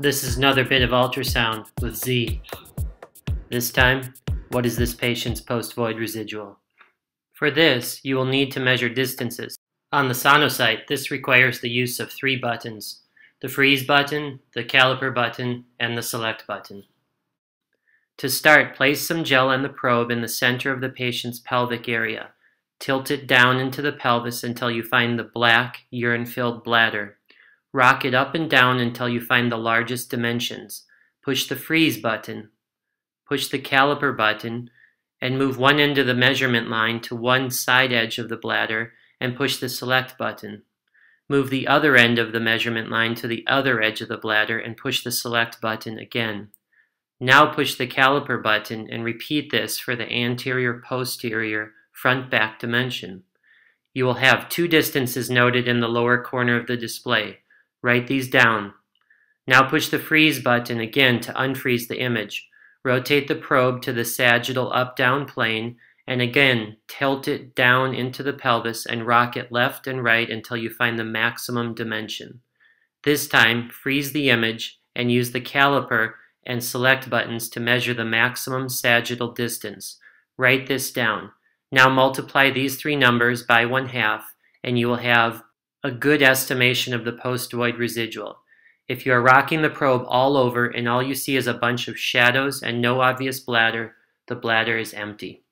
This is another bit of ultrasound with Z. This time, what is this patient's post-void residual? For this, you will need to measure distances. On the Sonosite, this requires the use of three buttons, the freeze button, the caliper button, and the select button. To start, place some gel on the probe in the center of the patient's pelvic area. Tilt it down into the pelvis until you find the black, urine-filled bladder. Rock it up and down until you find the largest dimensions. Push the freeze button. Push the caliper button and move one end of the measurement line to one side edge of the bladder and push the select button. Move the other end of the measurement line to the other edge of the bladder and push the select button again. Now push the caliper button and repeat this for the anterior posterior front back dimension. You will have two distances noted in the lower corner of the display. Write these down. Now push the freeze button again to unfreeze the image. Rotate the probe to the sagittal up-down plane and again tilt it down into the pelvis and rock it left and right until you find the maximum dimension. This time, freeze the image and use the caliper and select buttons to measure the maximum sagittal distance. Write this down. Now multiply these three numbers by one half and you will have a good estimation of the post-void residual. If you are rocking the probe all over and all you see is a bunch of shadows and no obvious bladder, the bladder is empty.